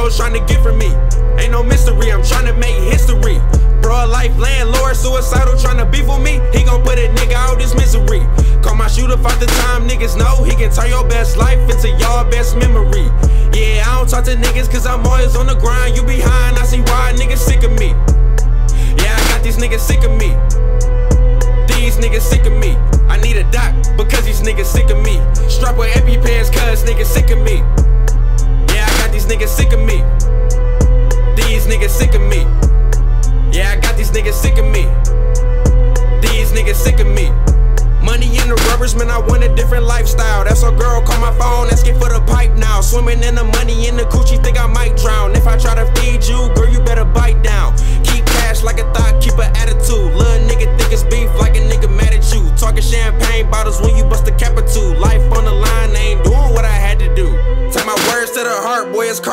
hoes trying to get from me. Ain't no mystery, I'm trying to make history. Broad life landlord, suicidal, trying to beef with me. He gon' put a nigga out his misery. Call my shooter fight the time, niggas know he can turn your best life into your best memory. Yeah, I don't talk to niggas cause I'm always on the grind. You behind, I see why niggas sick of me. Yeah, I got these niggas sick of me. These niggas sick of me. I need a doc because these niggas sick of me. Strap with EpiPens cause niggas sick of me. Niggas sick of me. These niggas sick of me. Yeah, I got these niggas sick of me. These niggas sick of me. Money in the rubbers, man, I want a different lifestyle. That's a girl call my phone, asking for the pipe now. Swimming in the money in the coochie, think I might drown. If I try to feed you, girl, you better bite down. Keep cash like a thought, keep an attitude. Little nigga think it's beef like a nigga mad at you. Talking champagne bottles when you bust a cap or two.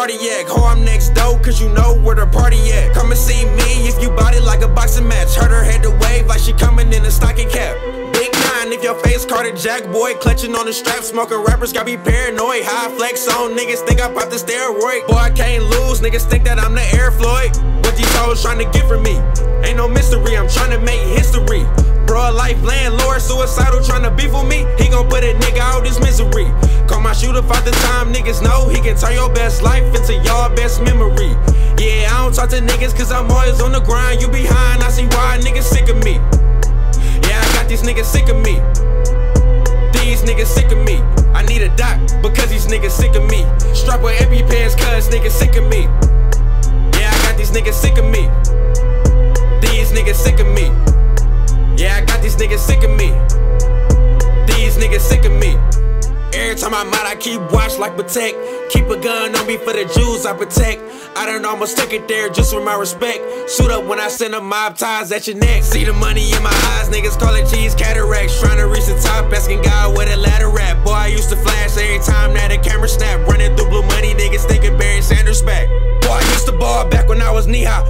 Cardiac. Ho, I'm next door, cause you know where the party at. Come and see me if you body like a boxing match. Heard her head to wave like she coming in a stocking cap. Big nine if your face Carter Jack, boy, clutching on the strap. Smoking rappers got me paranoid. High flex on niggas think I popped the steroid. Boy, I can't lose, niggas think that I'm the Air Floyd. What these hoes trying to get from me? Ain't no mystery, I'm trying to make history. Broad life landlord, suicidal, trying to beef with me. He gon' put a nigga out his misery. Call my shooter fight the time, niggas know he can turn your best life into your best memory. Yeah, I don't talk to niggas cause I'm always on the grind. You behind, I see why niggas sick of me. Yeah, I got these niggas sick of me. These niggas sick of me. I need a doc because these niggas sick of me. Strap with EpiPens cause niggas sick of me. Yeah, I got these niggas sick of me. These niggas sick of me. Yeah, I got these niggas sick of me. These niggas sick time I'm out, I keep watch like protect. Keep a gun on me for the Jews I protect. I done almost took it there just for my respect. Shoot up when I send a mob ties at your neck. See the money in my eyes, niggas call it cheese cataracts. Trying to reach the top, asking God where the ladder at. Boy, I used to flash every time that a camera snap.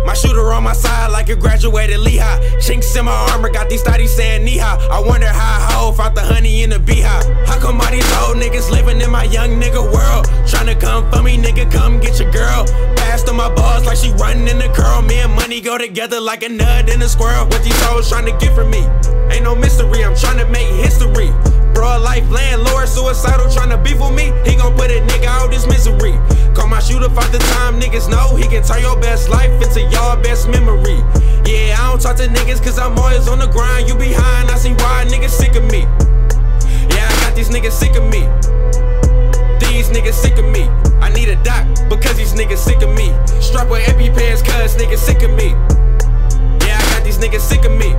My shooter on my side like a graduated Lehigh. Chinks in my armor, got these thotties saying knee high. I wonder how I hoe found the honey in the beehive. How come all these old niggas living in my young nigga world? Tryna come for me, nigga, come get your girl. Passed on my balls like she running in the curl. Me and money go together like a nut and a squirrel. What these hoes tryna get from me? Ain't no mystery, I'm tryna make history. Broad life landlord, suicidal, tryna beef with me. He gon' put a nigga out his misery. Call my shooter fight the time, niggas know he can turn your best life into your best memory. Yeah, I don't talk to niggas cause I'm always on the grind. You behind, I see why niggas sick of me. Yeah, I got these niggas sick of me. These niggas sick of me. I need a doc because these niggas sick of me. Strap with EpiPens cause niggas sick of me. Yeah, I got these niggas sick of me.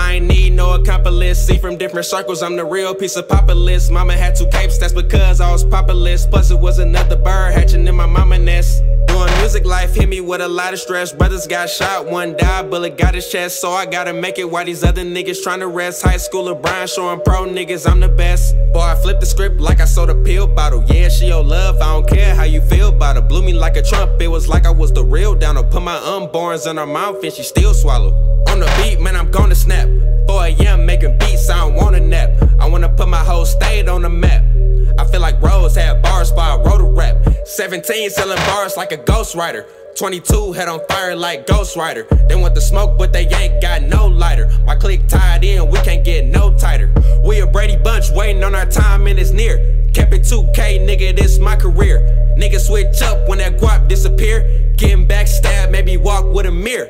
Ain't need no accomplice. See from different circles, I'm the real piece of populace. Mama had two capes, that's because I was populist. Plus, it was another bird hatching in my mama nest. Doing music life hit me with a lot of stress. Brothers got shot, one died, bullet got his chest. So I gotta make it while these other niggas trying to rest. High schooler Brian showing pro niggas I'm the best. Boy, I flipped the script like I sold a pill bottle. Yeah, she your love, I don't care how you feel about her. Blew me like a trump, it was like I was the real downer. Put my unborns in her mouth and she still swallow. On the beat, man, I'm gonna 17 selling bars like a ghostwriter. 22 head on fire like Ghost Rider. They want the smoke, but they ain't got no lighter. My clique tied in, we can't get no tighter. We a Brady bunch waiting on our time and it's near. Kept it 2K, nigga, this my career. Nigga switch up when that guap disappear. Getting backstabbed, maybe walk with a mirror.